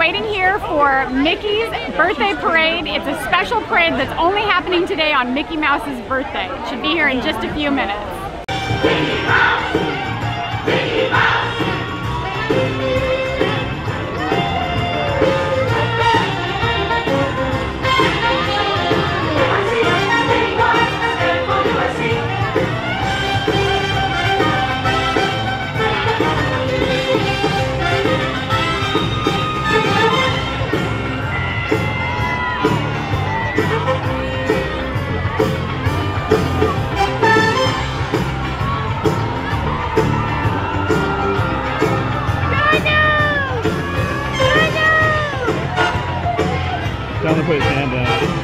waiting here for Mickey's birthday parade. It's a special parade that's only happening today on Mickey Mouse's birthday. It should be here in just a few minutes. Mickey Mouse! Mickey Mouse! Him to put his hand down.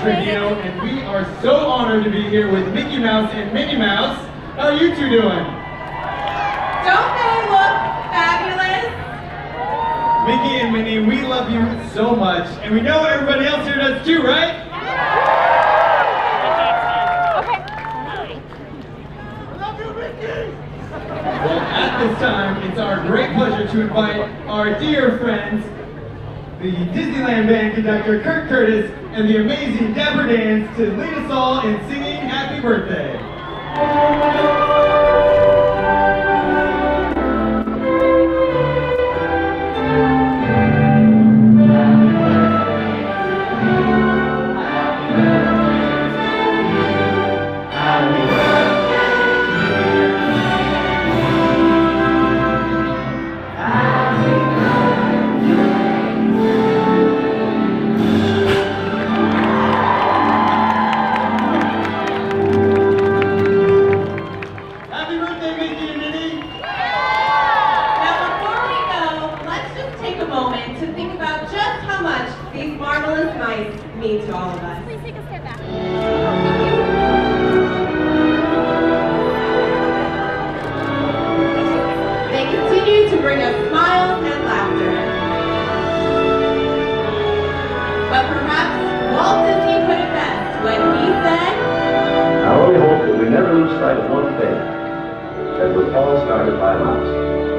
Trevino, and we are so honored to be here with Mickey Mouse and Minnie Mouse. How are you two doing? Don't they look fabulous? Mickey and Minnie, we love you so much, and we know everybody else here does too, right? Love you, Mickey! Well, at this time, it's our great pleasure to invite our dear friends, the Disneyland Band conductor Kurt Curtis and the amazing Dapper Dans to lead us all in singing Happy Birthday. All started by a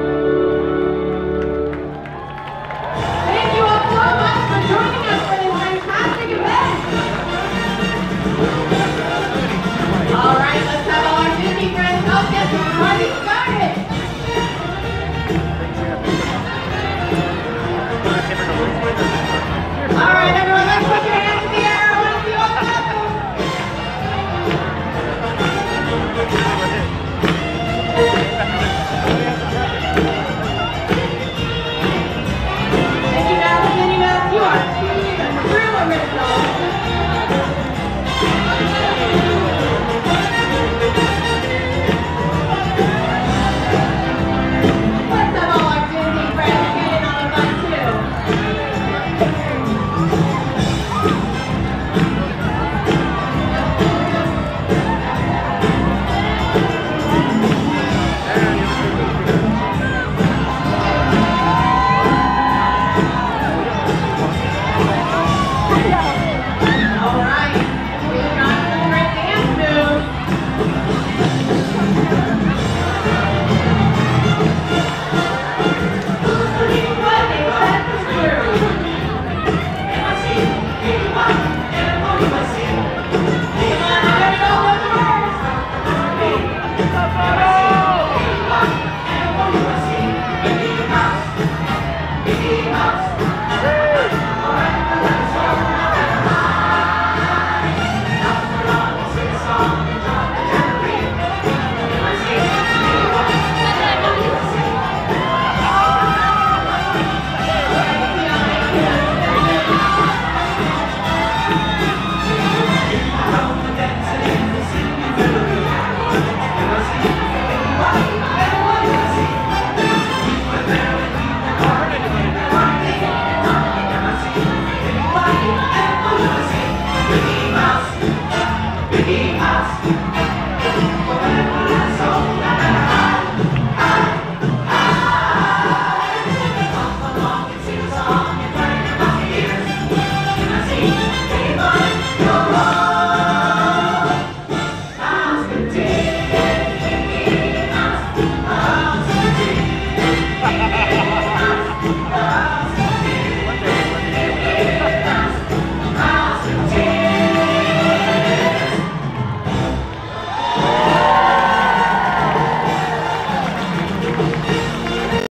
Mickey Mouse.